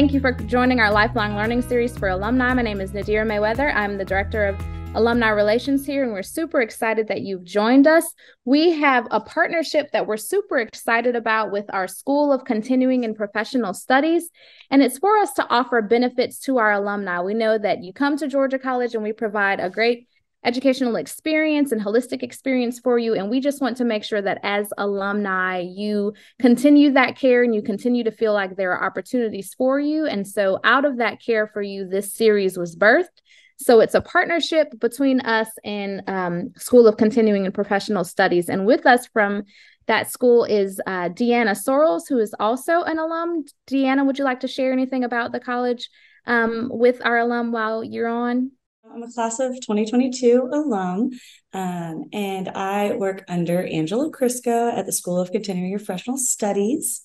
Thank you for joining our lifelong learning series for alumni. My name is Nadira Mayweather. I'm the director of alumni relations here, and we're super excited that you've joined us. We have a partnership that we're super excited about with our School of Continuing and Professional Studies, and it's for us to offer benefits to our alumni. We know that you come to Georgia College and we provide a great educational experience and holistic experience for you. And we just want to make sure that as alumni, you continue that care and you continue to feel like there are opportunities for you. And so, out of that care for you, this series was birthed. So, it's a partnership between us and um, School of Continuing and Professional Studies. And with us from that school is uh, Deanna Sorrells, who is also an alum. Deanna, would you like to share anything about the college um, with our alum while you're on? I'm a class of 2022 alum, um, and I work under Angela Kriska at the School of Continuing Professional Studies.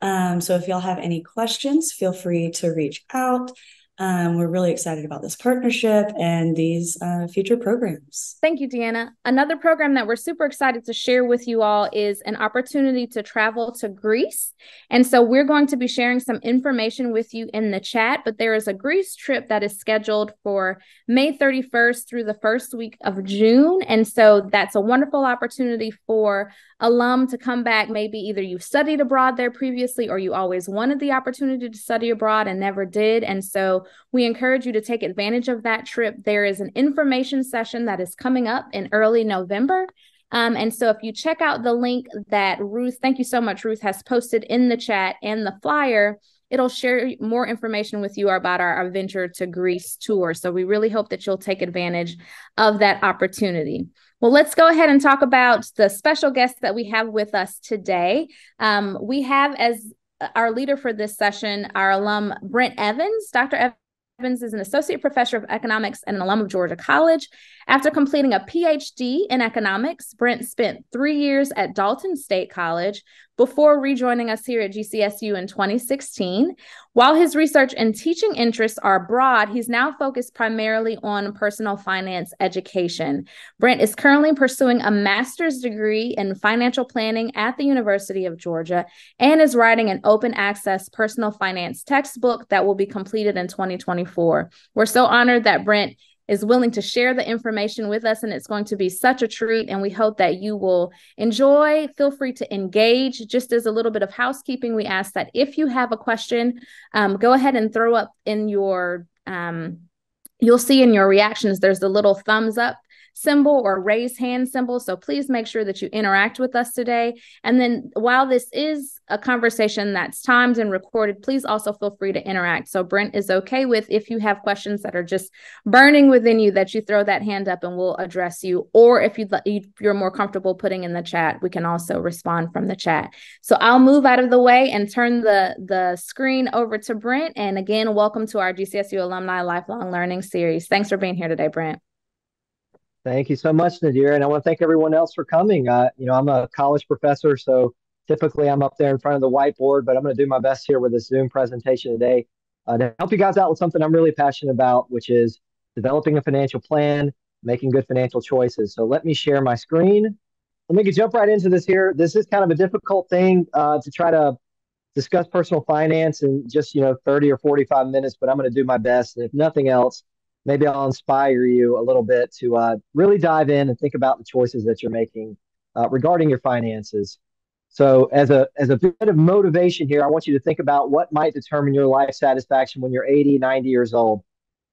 Um, so if y'all have any questions, feel free to reach out. Um, we're really excited about this partnership and these uh, future programs. Thank you, Deanna. Another program that we're super excited to share with you all is an opportunity to travel to Greece. And so we're going to be sharing some information with you in the chat, but there is a Greece trip that is scheduled for May 31st through the first week of June. And so that's a wonderful opportunity for alum to come back. Maybe either you've studied abroad there previously or you always wanted the opportunity to study abroad and never did. And so we encourage you to take advantage of that trip. There is an information session that is coming up in early November. Um, and so if you check out the link that Ruth, thank you so much, Ruth has posted in the chat and the flyer, it'll share more information with you about our Adventure to Greece tour. So we really hope that you'll take advantage of that opportunity. Well, let's go ahead and talk about the special guest that we have with us today. Um, we have as our leader for this session, our alum Brent Evans. Dr. Evans is an associate professor of economics and an alum of Georgia College. After completing a PhD in economics, Brent spent three years at Dalton State College before rejoining us here at GCSU in 2016. While his research and teaching interests are broad, he's now focused primarily on personal finance education. Brent is currently pursuing a master's degree in financial planning at the University of Georgia and is writing an open access personal finance textbook that will be completed in 2024. We're so honored that Brent is willing to share the information with us. And it's going to be such a treat. And we hope that you will enjoy. Feel free to engage. Just as a little bit of housekeeping, we ask that if you have a question, um, go ahead and throw up in your, um, you'll see in your reactions, there's the little thumbs up symbol or raise hand symbol. So please make sure that you interact with us today. And then while this is a conversation that's timed and recorded, please also feel free to interact. So Brent is okay with if you have questions that are just burning within you that you throw that hand up and we'll address you. Or if you'd, you're more comfortable putting in the chat, we can also respond from the chat. So I'll move out of the way and turn the, the screen over to Brent. And again, welcome to our GCSU Alumni Lifelong Learning Series. Thanks for being here today, Brent. Thank you so much, Nadir. And I want to thank everyone else for coming. Uh, you know, I'm a college professor, so typically I'm up there in front of the whiteboard, but I'm going to do my best here with this Zoom presentation today uh, to help you guys out with something I'm really passionate about, which is developing a financial plan, making good financial choices. So let me share my screen. Let me jump right into this here. This is kind of a difficult thing uh, to try to discuss personal finance in just, you know, 30 or 45 minutes, but I'm going to do my best. And if nothing else, maybe I'll inspire you a little bit to uh, really dive in and think about the choices that you're making uh, regarding your finances. So, as a as a bit of motivation here, I want you to think about what might determine your life satisfaction when you're 80, 90 years old.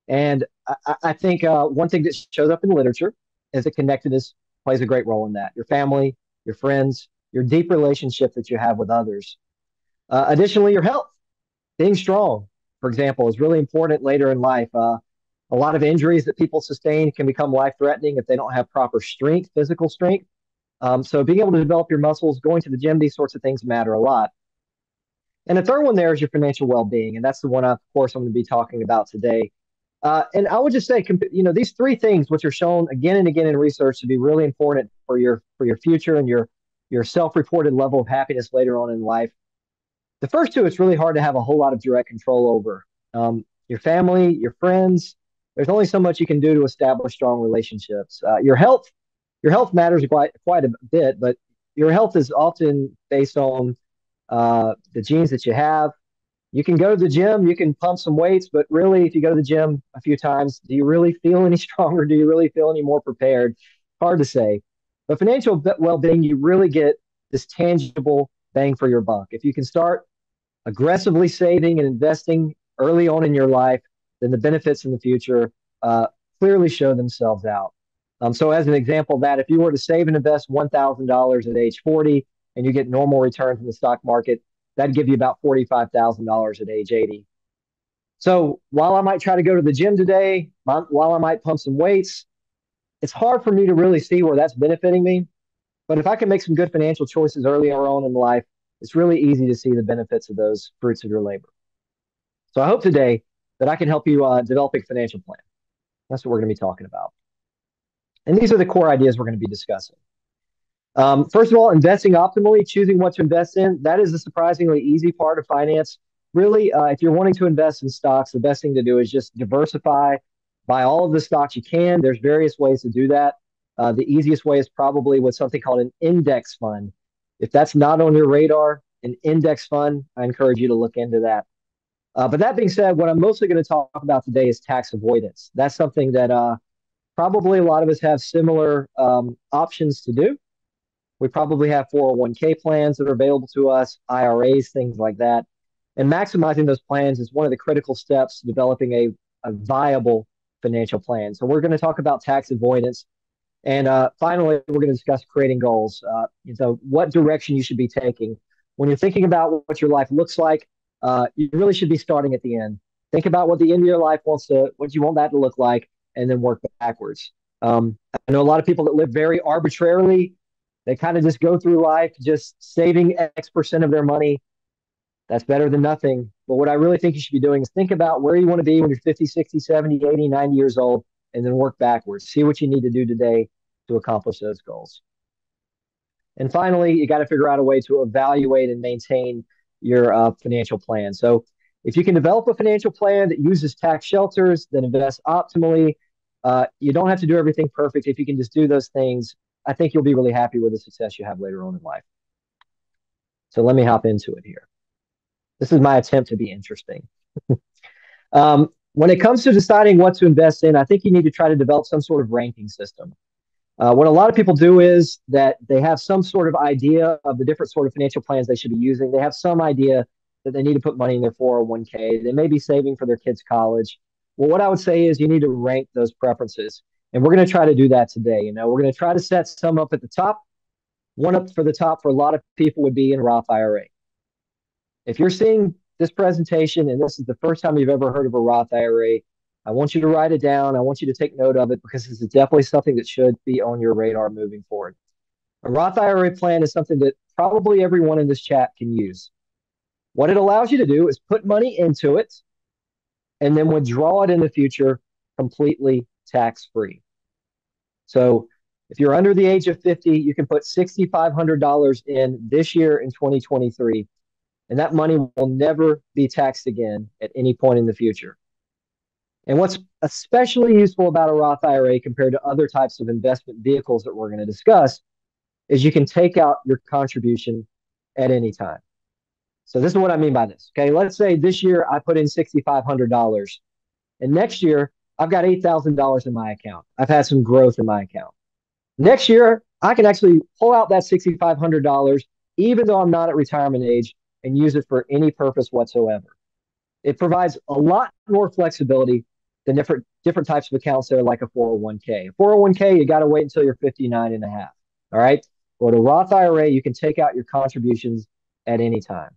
And I, I think uh, one thing that shows up in literature is that connectedness plays a great role in that. Your family, your friends, your deep relationship that you have with others. Uh, additionally, your health, being strong, for example, is really important later in life. Uh, a lot of injuries that people sustain can become life threatening if they don't have proper strength, physical strength. Um, so being able to develop your muscles, going to the gym, these sorts of things matter a lot. And the third one there is your financial well-being, and that's the one, of course, I'm going to be talking about today. Uh, and I would just say, you know, these three things, which are shown again and again in research to be really important for your for your future and your your self-reported level of happiness later on in life. The first two, it's really hard to have a whole lot of direct control over. Um, your family, your friends, there's only so much you can do to establish strong relationships. Uh, your health, your health matters quite quite a bit, but your health is often based on uh, the genes that you have, You can go to the gym, you can pump some weights, but really, if you go to the gym a few times, do you really feel any stronger? Do you really feel any more prepared? Hard to say. But financial well being, you really get this tangible bang for your buck. If you can start aggressively saving and investing early on in your life, then the benefits in the future uh, clearly show themselves out. Um, so, as an example, of that if you were to save and invest $1,000 at age 40 and you get normal returns in the stock market, that'd give you about $45,000 at age 80. So, while I might try to go to the gym today, while I might pump some weights, it's hard for me to really see where that's benefiting me. But if I can make some good financial choices earlier on in life, it's really easy to see the benefits of those fruits of your labor. So I hope today that I can help you uh, develop a financial plan. That's what we're going to be talking about. And these are the core ideas we're going to be discussing. Um, first of all, investing optimally, choosing what to invest in. That is a surprisingly easy part of finance. Really, uh, if you're wanting to invest in stocks, the best thing to do is just diversify, buy all of the stocks you can. There's various ways to do that. Uh, the easiest way is probably with something called an index fund. If that's not on your radar, an index fund, I encourage you to look into that. Uh, but that being said, what I'm mostly going to talk about today is tax avoidance. That's something that uh, probably a lot of us have similar um, options to do. We probably have 401k plans that are available to us, IRAs, things like that. And maximizing those plans is one of the critical steps to developing a, a viable financial plan. So we're going to talk about tax avoidance. And uh, finally, we're going to discuss creating goals. Uh, so what direction you should be taking. When you're thinking about what your life looks like, uh, you really should be starting at the end. Think about what the end of your life wants to, what you want that to look like, and then work backwards. Um, I know a lot of people that live very arbitrarily. They kind of just go through life just saving X percent of their money. That's better than nothing. But what I really think you should be doing is think about where you want to be when you're 50, 60, 70, 80, 90 years old, and then work backwards. See what you need to do today to accomplish those goals. And finally, you got to figure out a way to evaluate and maintain your uh, financial plan. So if you can develop a financial plan that uses tax shelters, that invests optimally, uh, you don't have to do everything perfect. If you can just do those things, I think you'll be really happy with the success you have later on in life. So let me hop into it here. This is my attempt to be interesting. um, when it comes to deciding what to invest in, I think you need to try to develop some sort of ranking system. Uh, what a lot of people do is that they have some sort of idea of the different sort of financial plans they should be using. They have some idea that they need to put money in their 401k. They may be saving for their kids' college. Well, what I would say is you need to rank those preferences. And we're going to try to do that today. You know, we're going to try to set some up at the top. One up for the top for a lot of people would be in Roth IRA. If you're seeing this presentation and this is the first time you've ever heard of a Roth IRA, I want you to write it down. I want you to take note of it because this is definitely something that should be on your radar moving forward. A Roth IRA plan is something that probably everyone in this chat can use. What it allows you to do is put money into it and then withdraw it in the future completely tax free. So if you're under the age of 50, you can put $6,500 in this year in 2023, and that money will never be taxed again at any point in the future. And what's especially useful about a Roth IRA compared to other types of investment vehicles that we're going to discuss is you can take out your contribution at any time. So this is what I mean by this. Okay, let's say this year I put in $6,500 and next year I've got $8,000 in my account. I've had some growth in my account. Next year I can actually pull out that $6,500 even though I'm not at retirement age and use it for any purpose whatsoever. It provides a lot more flexibility the different different types of accounts there, like a 401k. A 401k, you got to wait until you're 59 and a half. All right. But a Roth IRA, you can take out your contributions at any time.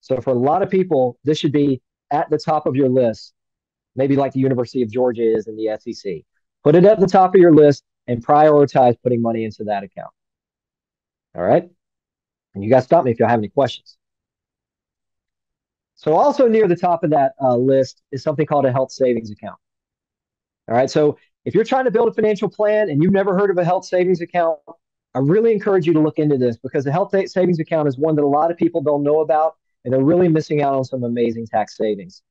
So for a lot of people, this should be at the top of your list, maybe like the University of Georgia is in the SEC. Put it at the top of your list and prioritize putting money into that account. All right. And you guys stop me if you have any questions. So also near the top of that uh, list is something called a health savings account. All right. So if you're trying to build a financial plan and you've never heard of a health savings account, I really encourage you to look into this because the health savings account is one that a lot of people don't know about and they're really missing out on some amazing tax savings.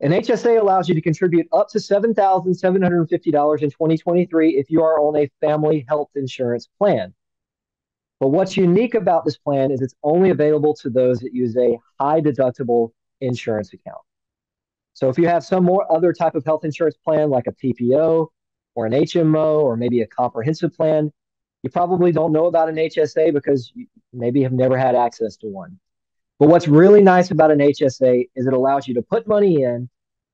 An HSA allows you to contribute up to $7,750 in 2023 if you are on a family health insurance plan. But what's unique about this plan is it's only available to those that use a high deductible insurance account. So if you have some more other type of health insurance plan, like a PPO or an HMO or maybe a comprehensive plan, you probably don't know about an HSA because you maybe have never had access to one. But what's really nice about an HSA is it allows you to put money in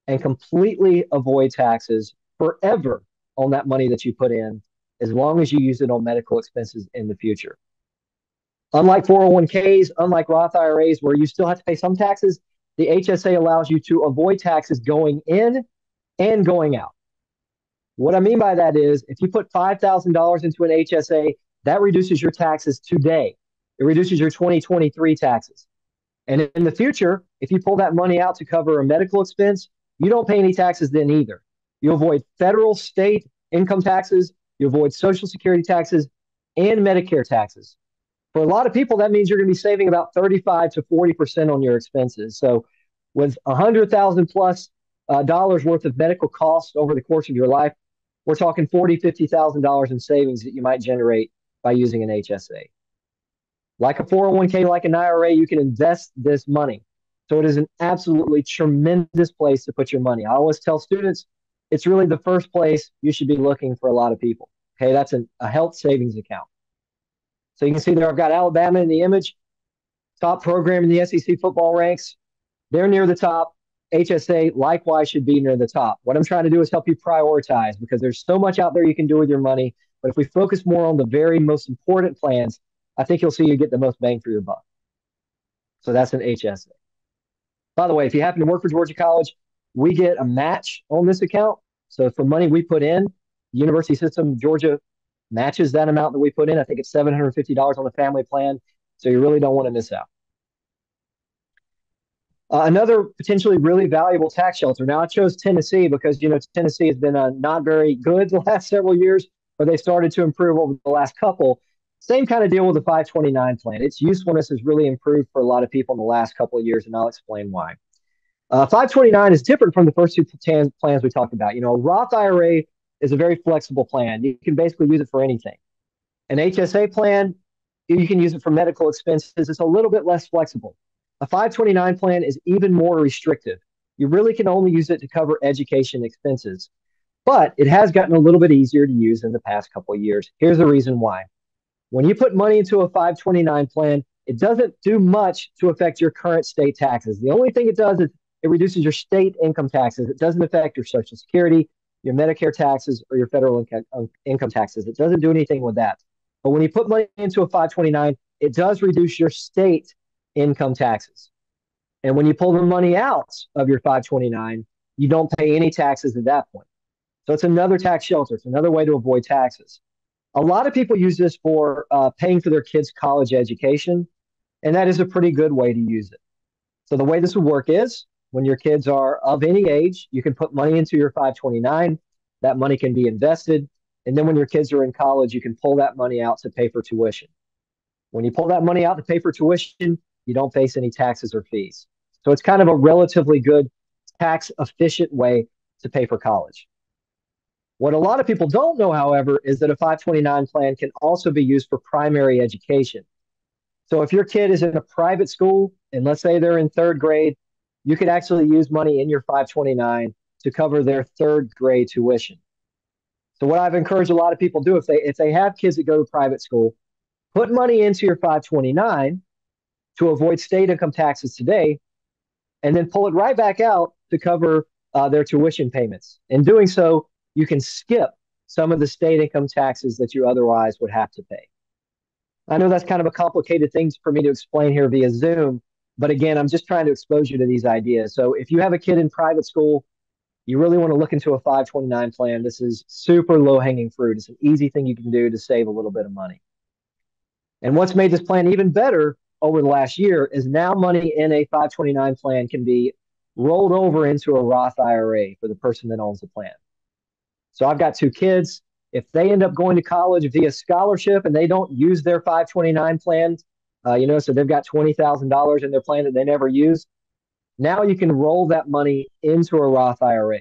and completely avoid taxes forever on that money that you put in, as long as you use it on medical expenses in the future. Unlike 401ks, unlike Roth IRAs, where you still have to pay some taxes, the HSA allows you to avoid taxes going in and going out. What I mean by that is if you put $5,000 into an HSA, that reduces your taxes today. It reduces your 2023 taxes. And in the future, if you pull that money out to cover a medical expense, you don't pay any taxes then either. You avoid federal, state income taxes, you avoid Social Security taxes, and Medicare taxes. For a lot of people, that means you're going to be saving about 35 to 40% on your expenses. So, with 100,000 plus uh, dollars worth of medical costs over the course of your life, we're talking $40,000, $50,000 in savings that you might generate by using an HSA. Like a 401k, like an IRA, you can invest this money. So it is an absolutely tremendous place to put your money. I always tell students it's really the first place you should be looking for a lot of people. Okay, that's an, a health savings account. So you can see there, I've got Alabama in the image, top program in the SEC football ranks. They're near the top. HSA likewise should be near the top. What I'm trying to do is help you prioritize because there's so much out there you can do with your money. But if we focus more on the very most important plans, I think you'll see you get the most bang for your buck. So that's an HSA. By the way, if you happen to work for Georgia College, we get a match on this account. So for money we put in, university system, Georgia matches that amount that we put in. I think it's $750 on the family plan. So you really don't want to miss out. Uh, another potentially really valuable tax shelter. Now I chose Tennessee because you know Tennessee has been uh, not very good the last several years, but they started to improve over the last couple. Same kind of deal with the 529 plan. Its usefulness has really improved for a lot of people in the last couple of years, and I'll explain why. Uh, 529 is different from the first two plans we talked about. You know, a Roth IRA is a very flexible plan. You can basically use it for anything. An HSA plan, you can use it for medical expenses. It's a little bit less flexible. A 529 plan is even more restrictive. You really can only use it to cover education expenses. But it has gotten a little bit easier to use in the past couple of years. Here's the reason why. When you put money into a 529 plan, it doesn't do much to affect your current state taxes. The only thing it does is it reduces your state income taxes. It doesn't affect your Social Security, your Medicare taxes, or your federal income, um, income taxes. It doesn't do anything with that. But when you put money into a 529, it does reduce your state income taxes. And when you pull the money out of your 529, you don't pay any taxes at that point. So it's another tax shelter. It's another way to avoid taxes. A lot of people use this for uh, paying for their kids' college education, and that is a pretty good way to use it. So the way this would work is when your kids are of any age, you can put money into your 529. That money can be invested. And then when your kids are in college, you can pull that money out to pay for tuition. When you pull that money out to pay for tuition, you don't face any taxes or fees. So it's kind of a relatively good tax efficient way to pay for college. What a lot of people don't know, however, is that a 529 plan can also be used for primary education. So if your kid is in a private school, and let's say they're in third grade, you could actually use money in your 529 to cover their third grade tuition. So what I've encouraged a lot of people do if they if they have kids that go to private school, put money into your 529 to avoid state income taxes today, and then pull it right back out to cover uh, their tuition payments. In doing so, you can skip some of the state income taxes that you otherwise would have to pay. I know that's kind of a complicated thing for me to explain here via Zoom, but again, I'm just trying to expose you to these ideas. So if you have a kid in private school, you really want to look into a 529 plan. This is super low hanging fruit. It's an easy thing you can do to save a little bit of money. And what's made this plan even better over the last year is now money in a 529 plan can be rolled over into a Roth IRA for the person that owns the plan. So I've got two kids. If they end up going to college via scholarship and they don't use their 529 plan, uh, you know, so they've got $20,000 in their plan that they never use. Now you can roll that money into a Roth IRA.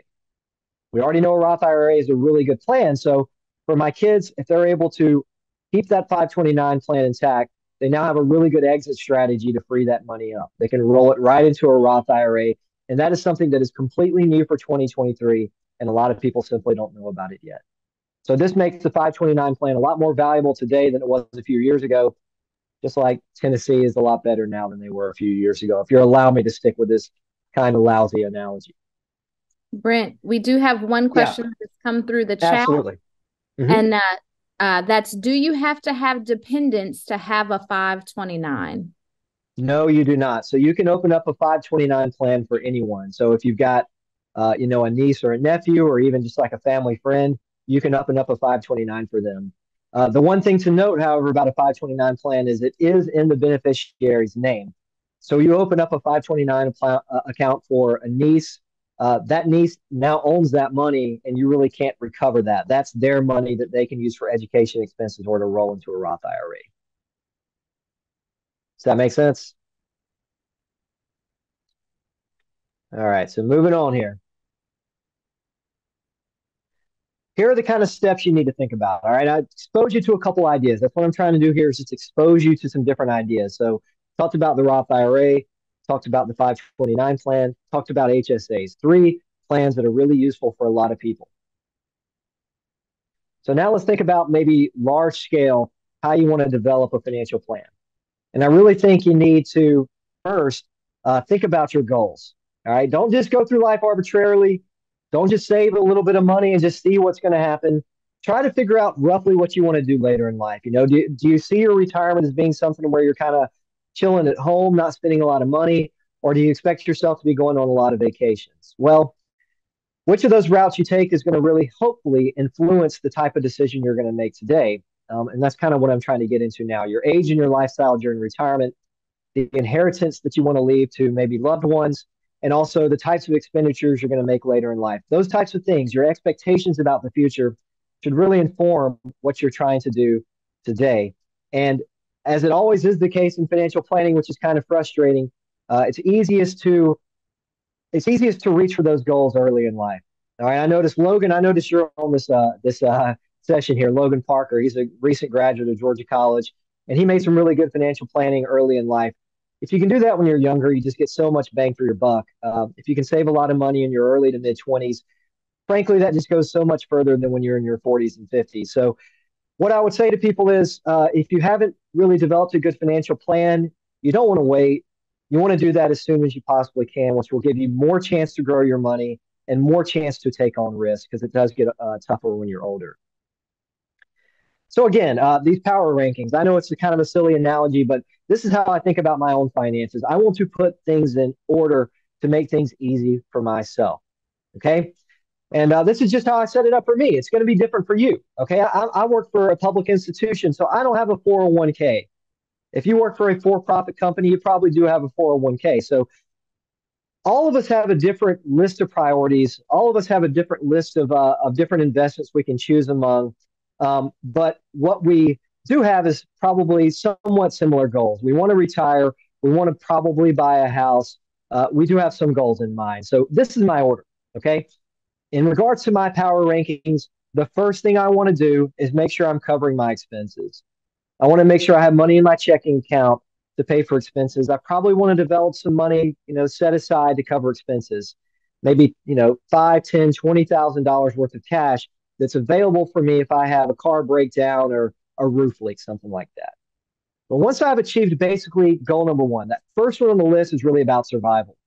We already know a Roth IRA is a really good plan. So for my kids, if they're able to keep that 529 plan intact, they now have a really good exit strategy to free that money up. They can roll it right into a Roth IRA. And that is something that is completely new for 2023. And a lot of people simply don't know about it yet. So this makes the 529 plan a lot more valuable today than it was a few years ago. Just like Tennessee is a lot better now than they were a few years ago. If you allow me to stick with this kind of lousy analogy. Brent, we do have one question yeah. that's come through the chat. Absolutely. Mm-hmm. And uh, uh, that's do you have to have dependents to have a 529? No, you do not. So you can open up a 529 plan for anyone. So if you've got, uh, you know, a niece or a nephew, or even just like a family friend, you can open up a 529 for them. Uh, the one thing to note, however, about a 529 plan is it is in the beneficiary's name. So you open up a 529 uh, account for a niece. Uh, that niece now owns that money, and you really can't recover that. That's their money that they can use for education expenses or to roll into a Roth IRA. Does that make sense? All right, so moving on here here are the kind of steps you need to think about. All right. I expose you to a couple ideas. That's what I'm trying to do here is just expose you to some different ideas. So talked about the Roth IRA, talked about the 529 plan, talked about HSAs, three plans that are really useful for a lot of people. So now let's think about maybe large scale, how you want to develop a financial plan. And I really think you need to first uh, think about your goals. All right. Don't just go through life arbitrarily don't just save a little bit of money and just see what's going to happen. Try to figure out roughly what you want to do later in life. You know, do, do you see your retirement as being something where you're kind of chilling at home, not spending a lot of money, or do you expect yourself to be going on a lot of vacations? Well, which of those routes you take is going to really hopefully influence the type of decision you're going to make today. Um, and that's kind of what I'm trying to get into now. Your age and your lifestyle during retirement, the inheritance that you want to leave to maybe loved ones, and also the types of expenditures you're going to make later in life. Those types of things, your expectations about the future should really inform what you're trying to do today. And as it always is the case in financial planning, which is kind of frustrating, uh, it's easiest to it's easiest to reach for those goals early in life. All right, I noticed Logan. I noticed you're on this uh, this uh, session here. Logan Parker. He's a recent graduate of Georgia College, and he made some really good financial planning early in life if you can do that when you're younger, you just get so much bang for your buck. Uh, if you can save a lot of money in your early to mid 20s, frankly, that just goes so much further than when you're in your 40s and 50s. So, what I would say to people is uh, if you haven't really developed a good financial plan, you don't want to wait. You want to do that as soon as you possibly can, which will give you more chance to grow your money and more chance to take on risk because it does get uh, tougher when you're older. So again, uh, these power rankings. I know it's kind of a silly analogy, but this is how I think about my own finances. I want to put things in order to make things easy for myself. Okay. And uh, this is just how I set it up for me. It's going to be different for you. Okay. I, I work for a public institution, so I don't have a 401k. If you work for a for profit company, you probably do have a 401k. So all of us have a different list of priorities. All of us have a different list of, uh, of different investments we can choose among. Um, but what we do have is probably somewhat similar goals. We want to retire. We want to probably buy a house. Uh, we do have some goals in mind. So this is my order. Okay. In regards to my power rankings, the first thing I want to do is make sure I'm covering my expenses. I want to make sure I have money in my checking account to pay for expenses. I probably want to develop some money, you know, set aside to cover expenses. Maybe, you know, five, ten, twenty thousand dollars worth of cash that's available for me if I have a car breakdown or a roof leak, something like that. But once I've achieved basically goal number one, that first one on the list is really about survival.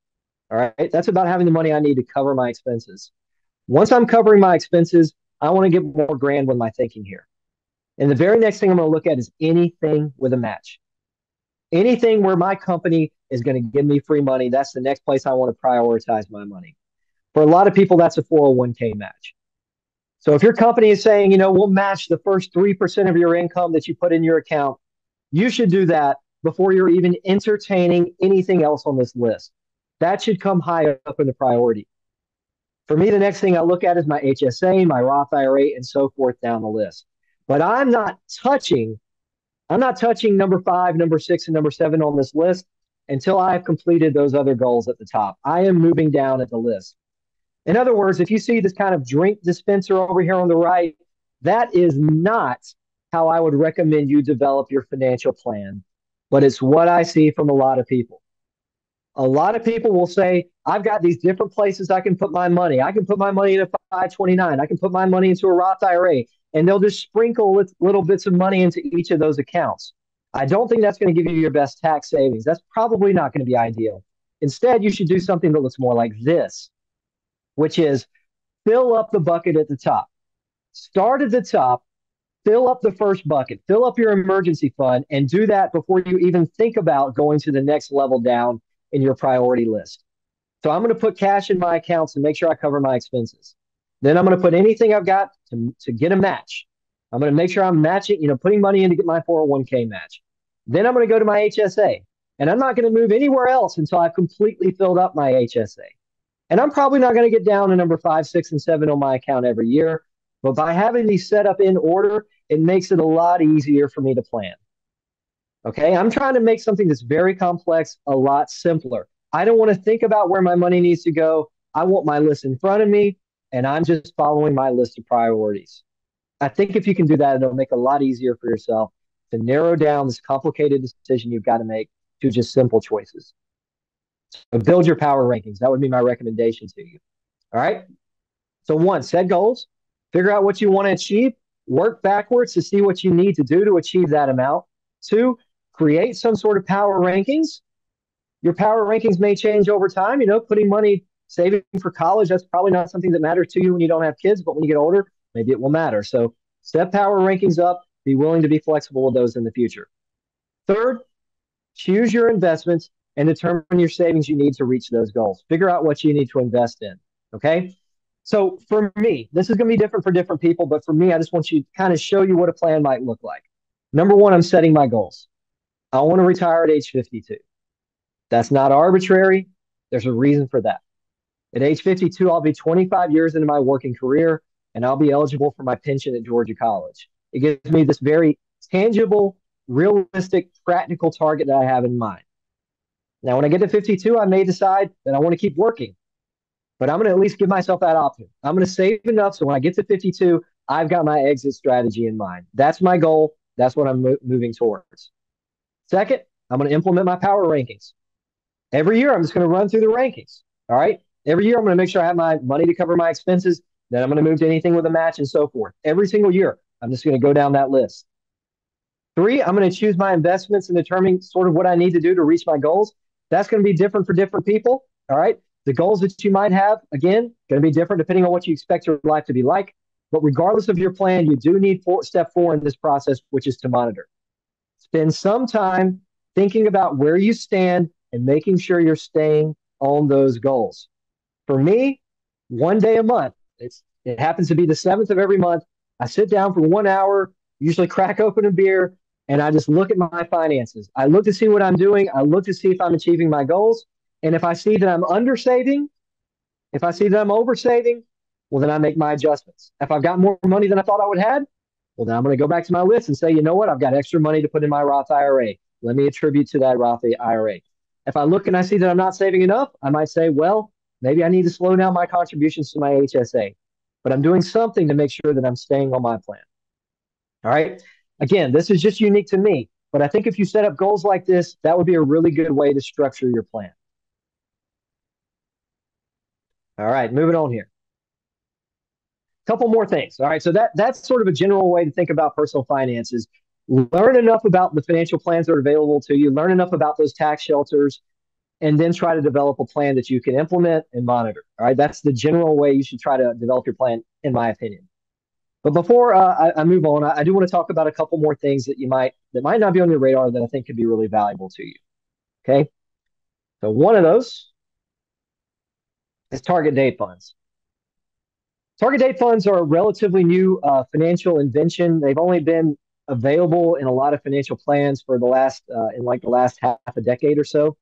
All right. That's about having the money I need to cover my expenses. Once I'm covering my expenses, I want to get more grand with my thinking here. And the very next thing I'm going to look at is anything with a match. Anything where my company is going to give me free money, that's the next place I want to prioritize my money. For a lot of people, that's a 401k match. So if your company is saying, you know, we'll match the first 3% of your income that you put in your account, you should do that before you're even entertaining anything else on this list. That should come high up in the priority. For me, the next thing I look at is my HSA, my Roth IRA, and so forth down the list. But I'm not touching, I'm not touching number five, number six, and number seven on this list until I've completed those other goals at the top. I am moving down at the list. In other words, if you see this kind of drink dispenser over here on the right, that is not how I would recommend you develop your financial plan. but it's what I see from a lot of people. A lot of people will say, I've got these different places I can put my money. I can put my money in a 529. I can put my money into a Roth IRA. And they'll just sprinkle little bits of money into each of those accounts. I don't think that's going to give you your best tax savings. That's probably not going to be ideal. Instead, you should do something that looks more like this, which is fill up the bucket at the top. Start at the top, fill up the first bucket, fill up your emergency fund, and do that before you even think about going to the next level down in your priority list. So I'm going to put cash in my accounts and make sure I cover my expenses. Then I'm going to put anything I've got to, to get a match. I'm going to make sure I'm matching, you know, putting money in to get my 401k match. Then I'm going to go to my HSA and I'm not going to move anywhere else until I've completely filled up my HSA. And I'm probably not going to get down to number five, six, and seven on my account every year. But by having these set up in order, it makes it a lot easier for me to plan. Okay. I'm trying to make something that's very complex a lot simpler. I don't want to think about where my money needs to go. I want my list in front of me and I'm just following my list of priorities. I think if you can do that, it'll make it a lot easier for yourself to narrow down this complicated decision you've got to make to just simple choices. So build your power rankings. That would be my recommendation to you. All right. So, one, set goals, figure out what you want to achieve, work backwards to see what you need to do to achieve that amount. Two, create some sort of power rankings. Your power rankings may change over time. You know, putting money, saving for college, that's probably not something that matters to you when you don't have kids, but when you get older, maybe it will matter. So, set power rankings up, be willing to be flexible with those in the future. Third, choose your investments and determine your savings you need to reach those goals. Figure out what you need to invest in. Okay. So for me, this is going to be different for different people, but for me, I just want you to kind of show you what a plan might look like. Number one, I'm setting my goals. I want to retire at age 52. That's not arbitrary. There's a reason for that. At age 52, I'll be 25 years into my working career and I'll be eligible for my pension at Georgia College. It gives me this very tangible, realistic, practical target that I have in mind. Now, when I get to 52, I may decide that I want to keep working, but I'm going to at least give myself that option. I'm going to save enough so when I get to 52, I've got my exit strategy in mind. That's my goal. That's what I'm mo- moving towards. Second, I'm going to implement my power rankings. Every year, I'm just going to run through the rankings. All right. Every year, I'm going to make sure I have my money to cover my expenses. Then I'm going to move to anything with a match and so forth. Every single year, I'm just going to go down that list. Three, I'm going to choose my investments and determine sort of what I need to do to reach my goals. That's going to be different for different people. All right. The goals that you might have, again, going to be different depending on what you expect your life to be like. But regardless of your plan, you do need four, step four in this process, which is to monitor. Spend some time thinking about where you stand and making sure you're staying on those goals. For me, one day a month, it's, it happens to be the seventh of every month. I sit down for one hour, usually crack open a beer, and I just look at my finances. I look to see what I'm doing. I look to see if I'm achieving my goals. And if I see that I'm under saving, if I see that I'm over saving, well, then I make my adjustments. If I've got more money than I thought I would have, well, then I'm going to go back to my list and say, you know what? I've got extra money to put in my Roth IRA. Let me attribute to that Roth IRA. If I look and I see that I'm not saving enough, I might say, well, maybe I need to slow down my contributions to my HSA. But I'm doing something to make sure that I'm staying on my plan. All right. Again, this is just unique to me, but I think if you set up goals like this, that would be a really good way to structure your plan. All right, moving on here. Couple more things. All right, so that that's sort of a general way to think about personal finances. Learn enough about the financial plans that are available to you. Learn enough about those tax shelters, and then try to develop a plan that you can implement and monitor. All right, that's the general way you should try to develop your plan, in my opinion. But before uh, I, I, move on, I, I do want to talk about a couple more things that you might that might not be on your radar that I think could be really valuable to you. Okay, so one of those is target date funds. Target date funds are a relatively new uh, financial invention. They've only been available in a lot of financial plans for the last uh, in like the last half a decade or so.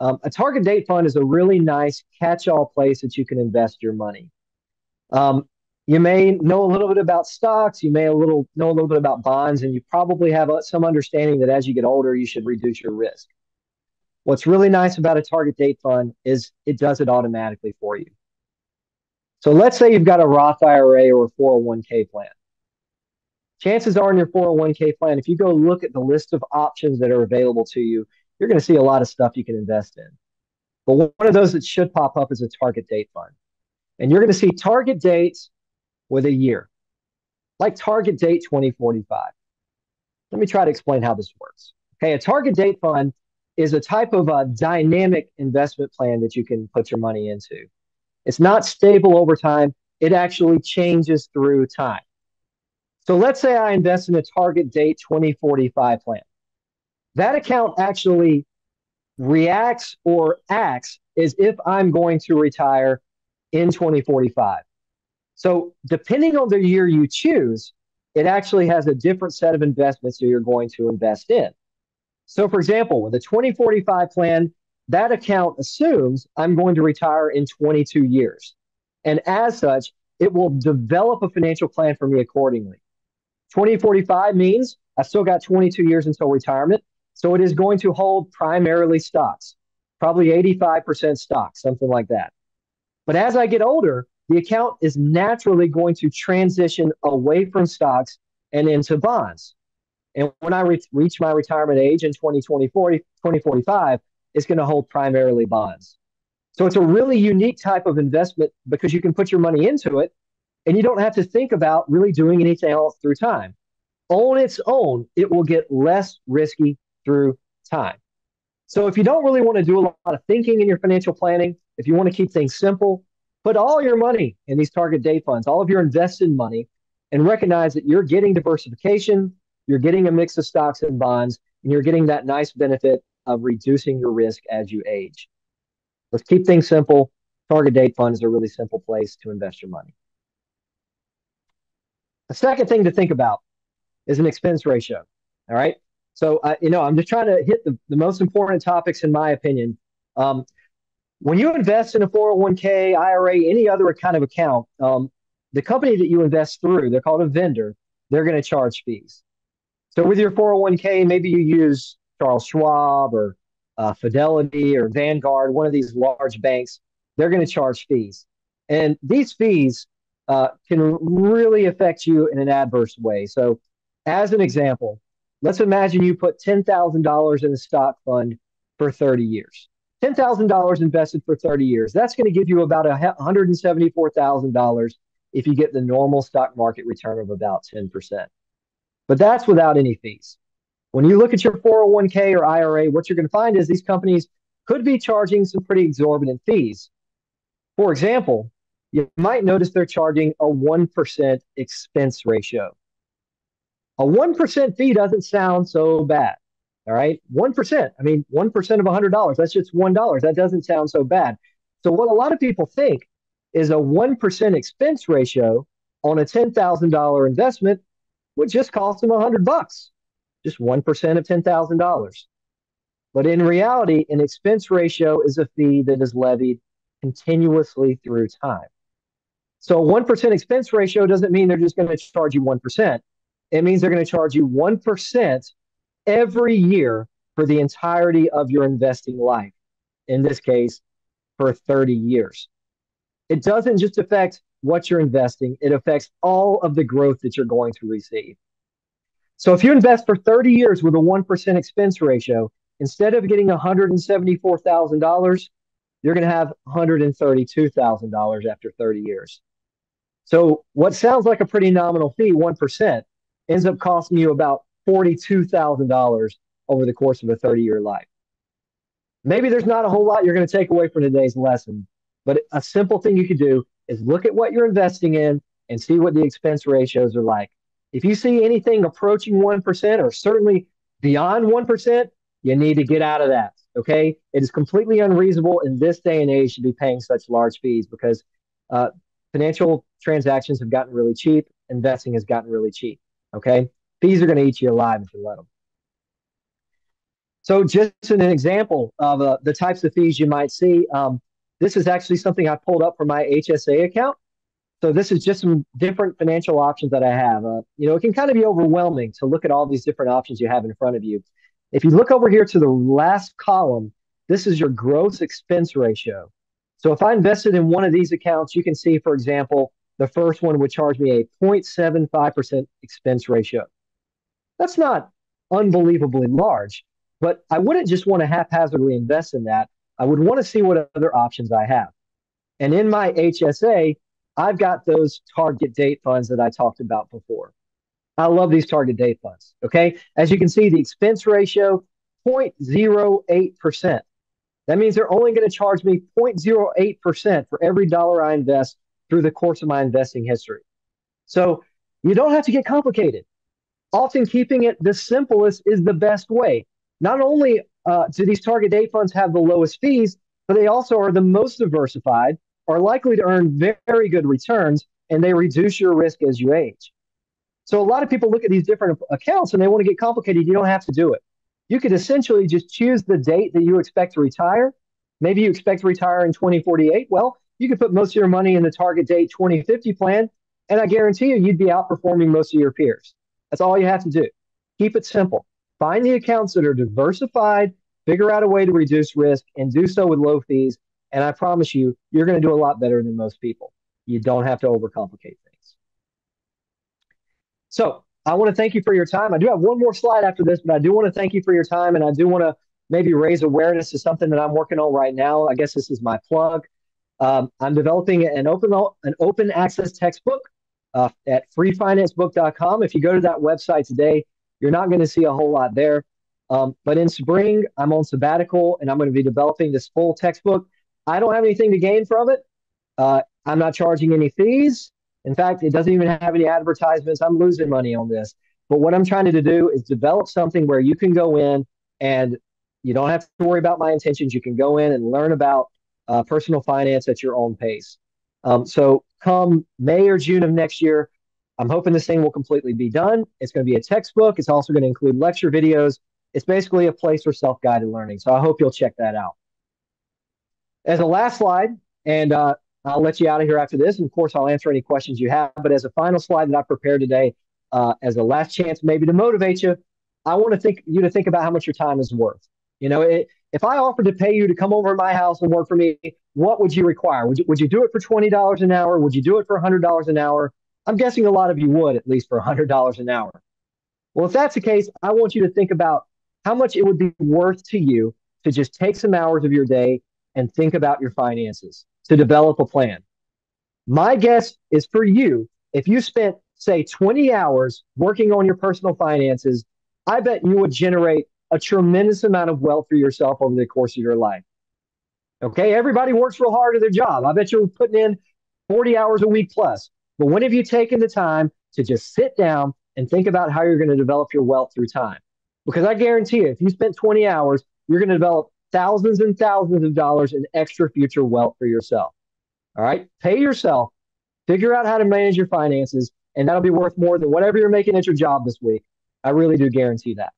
Um, a target date fund is a really nice catch-all place that you can invest your money. Um, you may know a little bit about stocks you may a little know a little bit about bonds and you probably have uh, some understanding that as you get older you should reduce your risk what's really nice about a target date fund is it does it automatically for you so let's say you've got a roth ira or a 401k plan chances are in your 401k plan, if you go look at the list of options that are available to you, you're going to see a lot of stuff you can invest in. But one of those that should pop up is a target date fund. And you're going to see target dates with a year, like target date 2045. Let me try to explain how this works. Okay, a target date fund is a type of a dynamic investment plan that you can put your money into. It's not stable over time, it actually changes through time. So let's say I invest in a target date 2045 plan. That account actually reacts or acts as if I'm going to retire in 2045. So, depending on the year you choose, it actually has a different set of investments that you're going to invest in. So, for example, with a 2045 plan, that account assumes I'm going to retire in 22 years. And as such, it will develop a financial plan for me accordingly. 2045 means I've still got 22 years until retirement. So it is going to hold primarily stocks, probably 85% stocks, something like that. But as I get older, the account is naturally going to transition away from stocks and into bonds. And when I re- reach my retirement age in 2024, 2045, it's going to hold primarily bonds. So it's a really unique type of investment because you can put your money into it and you don't have to think about really doing anything else through time. On its own, it will get less risky through time. So if you don't really want to do a lot of thinking in your financial planning, if you want to keep things simple, put all your money in these target date funds, all of your invested money, and recognize that you're getting diversification, you're getting a mix of stocks and bonds, and you're getting that nice benefit of reducing your risk as you age. Let's keep things simple. Target date fund is a really simple place to invest your money. The second thing to think about is an expense ratio. All right. So, uh, you know, I'm just trying to hit the, the most important topics in my opinion. Um, when you invest in a 401k, IRA, any other kind of account, um, the company that you invest through, they're called a vendor, they're going to charge fees. So with your 401k, maybe you use Charles Schwab or uh, Fidelity or Vanguard, one of these large banks, they're going to charge fees. And these fees uh, can really affect you in an adverse way. So, as an example, let's imagine you put $10,000 in a stock fund for 30 years. $10,000 invested for 30 years. That's going to give you about $174,000 if you get the normal stock market return of about 10%. But that's without any fees. When you look at your 401k or IRA, what you're going to find is these companies could be charging some pretty exorbitant fees. For example, you might notice they're charging a 1% expense ratio. A 1% fee doesn't sound so bad. All right. 1%. I mean, 1% of $100, that's just $1. That doesn't sound so bad. So, what a lot of people think is a 1% expense ratio on a $10,000 investment would just cost them 100 bucks, just 1% of $10,000. But in reality, an expense ratio is a fee that is levied continuously through time. So 1% expense ratio doesn't mean they're just going to charge you 1%. It means they're going to charge you 1% every year for the entirety of your investing life. In this case, for 30 years. It doesn't just affect what you're investing, it affects all of the growth that you're going to receive. So if you invest for 30 years with a 1% expense ratio, instead of getting $174,000, you're going to have $132,000 after 30 years. So what sounds like a pretty nominal fee, 1%, ends up costing you about $42,000 over the course of a 30 year life. Maybe there's not a whole lot you're going to take away from today's lesson, but a simple thing you could do is look at what you're investing in and see what the expense ratios are like. If you see anything approaching 1% or certainly beyond 1%, you need to get out of that. Okay. It is completely unreasonable in this day and age to be paying such large fees because uh, financial transactions have gotten really cheap. Investing has gotten really cheap. Okay. Fees are going to eat you alive if you let them. So, just an example of uh, the types of fees you might see. Um, this is actually something I pulled up from my HSA account. So, this is just some different financial options that I have. Uh, you know, it can kind of be overwhelming to look at all these different options you have in front of you. If you look over here to the last column, this is your gross expense ratio. So if I invested in one of these accounts, you can see, for example, the first one would charge me a 0.75% expense ratio. That's not unbelievably large, but I wouldn't just want to haphazardly invest in that. I would want to see what other options I have. And in my HSA, I've got those target date funds that I talked about before. I love these target date funds. Okay. As you can see, the expense ratio 0.08%. That means they're only going to charge me 0.08% for every dollar I invest through the course of my investing history. So you don't have to get complicated. Often keeping it the simplest is the best way. Not only uh, do these target date funds have the lowest fees, but they also are the most diversified, are likely to earn very good returns, and they reduce your risk as you age. So a lot of people look at these different accounts and they want to get complicated. You don't have to do it. You could essentially just choose the date that you expect to retire. Maybe you expect to retire in 2048. Well, you could put most of your money in the target date 2050 plan, and I guarantee you, you'd be outperforming most of your peers. That's all you have to do. Keep it simple. Find the accounts that are diversified, figure out a way to reduce risk, and do so with low fees. And I promise you, you're going to do a lot better than most people. You don't have to overcomplicate things. So I want to thank you for your time. I do have one more slide after this, but I do want to thank you for your time. And I do want to maybe raise awareness to something that I'm working on right now. I guess this is my plug. Um, I'm developing an open an open access textbook uh, at freefinancebook.com. If you go to that website today, you're not going to see a whole lot there. Um, but in spring, I'm on sabbatical and I'm going to be developing this full textbook. I don't have anything to gain from it. Uh, I'm not charging any fees. In fact, it doesn't even have any advertisements. I'm losing money on this. But what I'm trying to do is develop something where you can go in and you don't have to worry about my intentions. You can go in and learn about uh, personal finance at your own pace. Um, so, come May or June of next year, I'm hoping this thing will completely be done. It's going to be a textbook. It's also going to include lecture videos. It's basically a place for self guided learning. So, I hope you'll check that out. As a last slide, and uh, I'll let you out of here after this. And of course, I'll answer any questions you have. But as a final slide that I prepared today, uh, as a last chance maybe to motivate you, I want to think you to think about how much your time is worth. You know, it, if I offered to pay you to come over to my house and work for me, what would you require? Would you, would you do it for $20 an hour? Would you do it for $100 an hour? I'm guessing a lot of you would, at least for $100 an hour. Well, if that's the case, I want you to think about how much it would be worth to you to just take some hours of your day and think about your finances, to develop a plan. My guess is for you, if you spent, say, 20 hours working on your personal finances, I bet you would generate a tremendous amount of wealth for yourself over the course of your life. Okay, everybody works real hard at their job. I bet you're putting in 40 hours a week plus. But when have you taken the time to just sit down and think about how you're going to develop your wealth through time? Because I guarantee you, if you spent 20 hours, you're going to develop thousands and thousands of dollars in extra future wealth for yourself. All right, pay yourself, figure out how to manage your finances, and that'll be worth more than whatever you're making at your job this week. I really do guarantee that.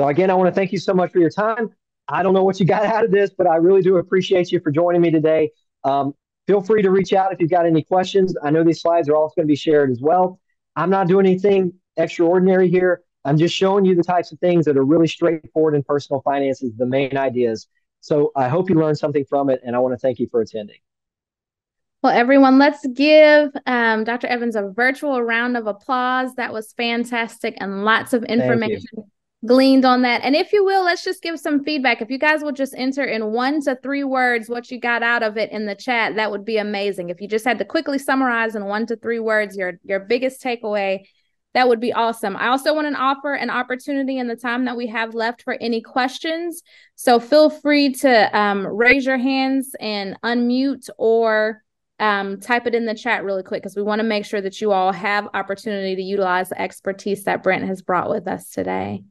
So again, I want to thank you so much for your time. I don't know what you got out of this, but I really do appreciate you for joining me today. Um, feel free to reach out if you've got any questions. I know these slides are also going to be shared as well. I'm not doing anything extraordinary here. I'm just showing you the types of things that are really straightforward in personal finances, the main ideas. So I hope you learned something from it, and I want to thank you for attending. Well, everyone, let's give um, Dr. Evans a virtual round of applause. That was fantastic and lots of information gleaned on that. And if you will, let's just give some feedback. If you guys will just enter in one to three words what you got out of it in the chat, that would be amazing. If you just had to quickly summarize in one to three words your your biggest takeaway, that would be awesome. I also want to offer an opportunity in the time that we have left for any questions. So feel free to um, raise your hands and unmute or um, type it in the chat really quick because we want to make sure that you all have opportunity to utilize the expertise that Brent has brought with us today.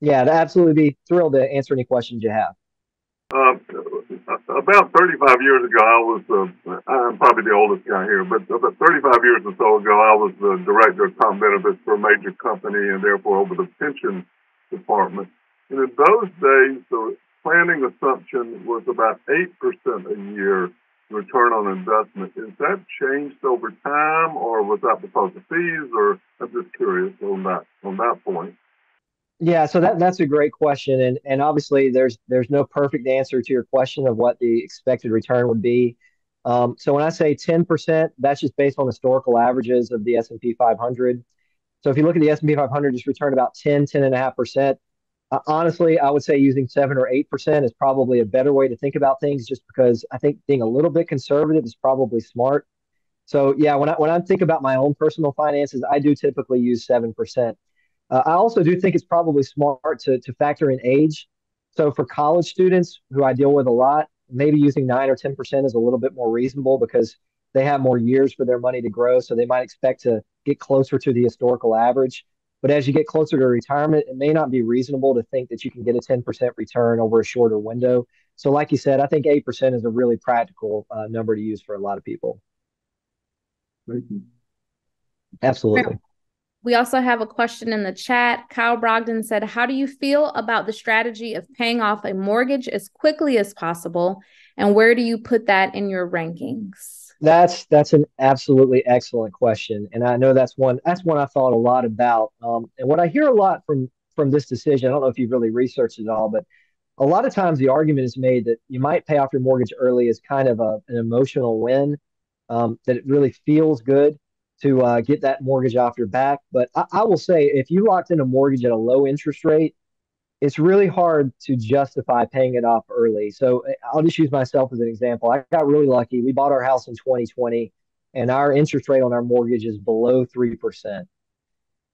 Yeah, I'd absolutely be thrilled to answer any questions you have. Uh, about 35 years ago, I was, uh, I'm probably the oldest guy here, but about 35 years or so ago, I was the director of comp benefits for a major company and therefore over the pension department. And in those days, the planning assumption was about 8% a year return on investment. Is that changed over time or was that because of fees or I'm just curious on that, on that point. Yeah, so that that's a great question, and and obviously there's there's no perfect answer to your question of what the expected return would be. Um, so when I say 10%, that's just based on historical averages of the S&P 500. So if you look at the S&P 500, just returned about 10, 10.5%. Uh, honestly, I would say using 7 or 8% is probably a better way to think about things just because I think being a little bit conservative is probably smart. So yeah, when I when I think about my own personal finances, I do typically use 7%. Uh, I also do think it's probably smart to, to factor in age. So for college students who I deal with a lot, maybe using 9 or 10% is a little bit more reasonable because they have more years for their money to grow. So they might expect to get closer to the historical average. But as you get closer to retirement, it may not be reasonable to think that you can get a 10% return over a shorter window. So, like you said, I think 8% is a really practical uh, number to use for a lot of people. Absolutely. We also have a question in the chat. Kyle Brogdon said, How do you feel about the strategy of paying off a mortgage as quickly as possible? And where do you put that in your rankings? That's that's an absolutely excellent question, and I know that's one that's one I thought a lot about. Um, and what I hear a lot from from this decision, I don't know if you've really researched it all, but a lot of times the argument is made that you might pay off your mortgage early as kind of a, an emotional win, um, that it really feels good to uh, get that mortgage off your back. But I, I will say, if you locked in a mortgage at a low interest rate, it's really hard to justify paying it off early. So eh, I'll just use myself as an example. I got really lucky. We bought our house in 2020, and our interest rate on our mortgage is below 3%.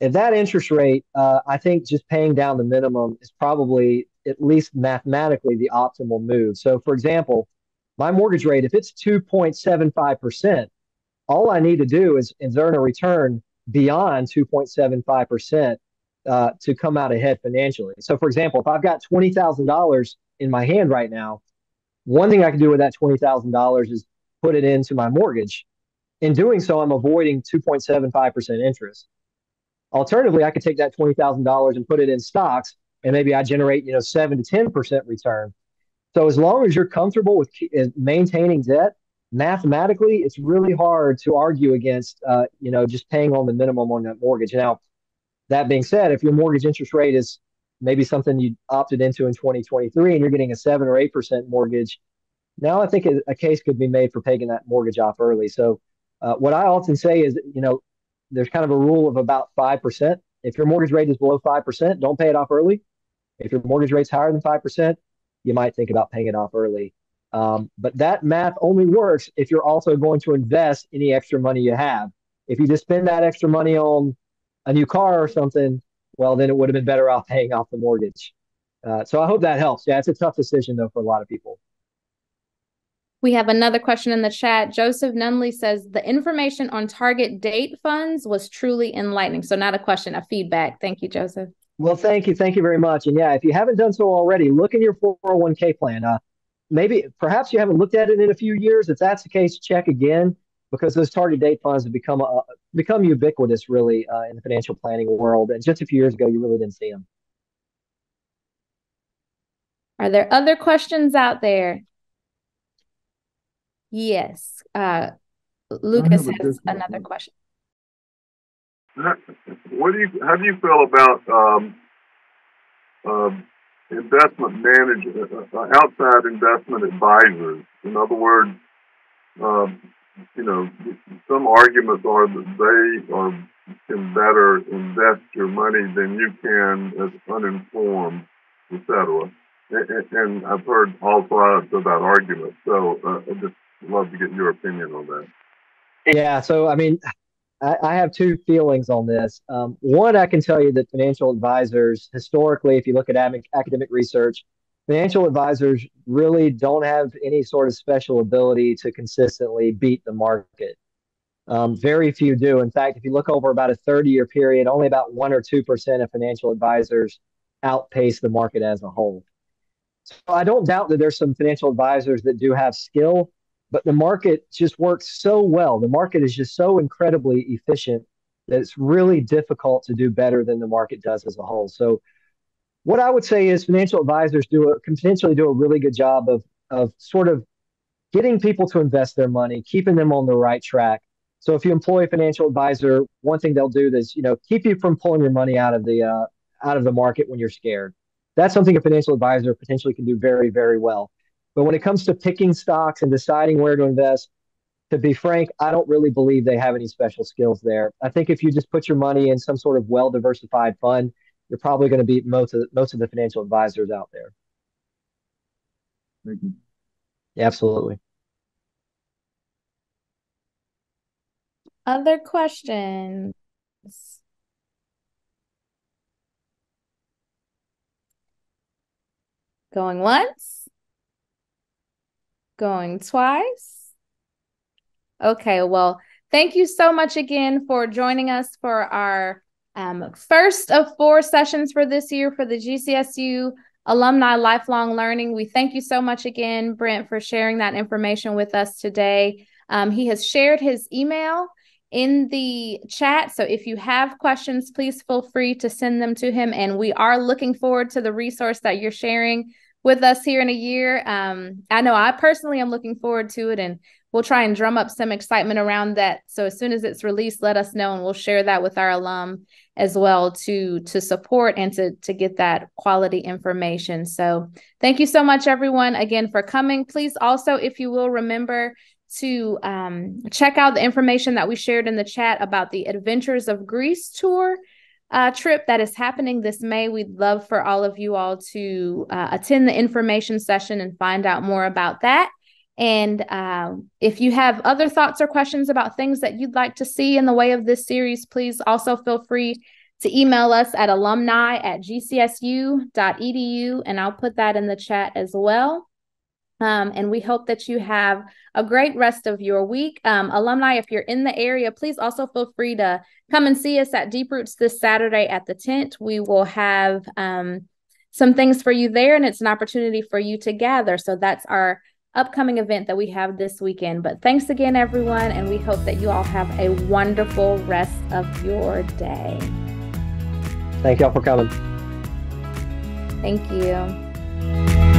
At that interest rate, uh, I think just paying down the minimum is probably, at least mathematically, the optimal move. So, for example, my mortgage rate, if it's 2.75%, all I need to do is, is earn a return beyond 2.75% uh, to come out ahead financially. So, for example, if I've got twenty thousand dollars in my hand right now, one thing I can do with that twenty thousand dollars is put it into my mortgage. In doing so, I'm avoiding two point seven five percent interest. Alternatively, I could take that twenty thousand dollars and put it in stocks, and maybe I generate you know seven to ten percent return. So, as long as you're comfortable with maintaining debt, mathematically, it's really hard to argue against uh, you know just paying on the minimum on that mortgage. Now, that being said, if your mortgage interest rate is maybe something you opted into in 2023 and you're getting a seven or 8% mortgage, now I think a, a case could be made for paying that mortgage off early. So, uh, what I often say is, you know, there's kind of a rule of about 5%. If your mortgage rate is below 5%, don't pay it off early. If your mortgage rate's higher than 5%, you might think about paying it off early. Um, but that math only works if you're also going to invest any extra money you have. If you just spend that extra money on a new car or something, well, then it would have been better off paying off the mortgage. Uh, so I hope that helps. Yeah, it's a tough decision though for a lot of people. We have another question in the chat. Joseph Nunley says the information on target date funds was truly enlightening. So not a question, a feedback. Thank you, Joseph. Well, thank you, thank you very much. And yeah, if you haven't done so already, look in your 401k plan. Uh, maybe perhaps you haven't looked at it in a few years. If that's the case, check again because those target date funds have become a, become ubiquitous really uh, in the financial planning world. And just a few years ago, you really didn't see them. Are there other questions out there? Yes. Uh, Lucas has another question. What do you? How do you feel about um, um, investment managers, uh, outside investment advisors? In other words, um, you know, some arguments are that they are can better invest your money than you can as uninformed, etc. And, and I've heard all sides of that argument. So uh, I just love to get your opinion on that. Yeah. So I mean, I, I have two feelings on this. Um, one, I can tell you that financial advisors, historically, if you look at academic research, financial advisors really don't have any sort of special ability to consistently beat the market. Um, very few do. In fact, if you look over about a 30 year period, only about 1% or 2% of financial advisors outpace the market as a whole. So I don't doubt that there's some financial advisors that do have skill, but the market just works so well. The market is just so incredibly efficient that it's really difficult to do better than the market does as a whole. So what I would say is financial advisors do a, potentially do a really good job of of sort of getting people to invest their money, keeping them on the right track. So if you employ a financial advisor, one thing they'll do is you know keep you from pulling your money out of the uh, out of the market when you're scared. That's something a financial advisor potentially can do very very well. But when it comes to picking stocks and deciding where to invest, to be frank, I don't really believe they have any special skills there. I think if you just put your money in some sort of well diversified fund, you're probably going to beat most of most of the financial advisors out there. Thank you. Yeah, absolutely. Other questions? Going once? Going twice? Okay, well, thank you so much again for joining us for our um, first of four sessions for this year for the GCSU Alumni Lifelong Learning. We thank you so much again, Brent, for sharing that information with us today. Um, he has shared his email in the chat. So if you have questions, please feel free to send them to him. And we are looking forward to the resource that you're sharing with us here in a year. Um, I know I personally am looking forward to it, and we'll try and drum up some excitement around that. So as soon as it's released, let us know, and we'll share that with our alum as well to to support and to to get that quality information. So thank you so much, everyone, again for coming. Please also, if you will, remember to um, check out the information that we shared in the chat about the Adventures of Greece tour uh, trip that is happening this May. We'd love for all of you all to uh, attend the information session and find out more about that. And uh, if you have other thoughts or questions about things that you'd like to see in the way of this series, please also feel free to email us at alumni at gcsu.edu, and I'll put that in the chat as well. Um, and we hope that you have a great rest of your week. Um, alumni, if you're in the area, please also feel free to come and see us at Deep Roots this Saturday at the tent. We will have um, some things for you there, and it's an opportunity for you to gather. So that's our upcoming event that we have this weekend. But thanks again, everyone, and we hope that you all have a wonderful rest of your day. Thank y'all for coming. Thank you.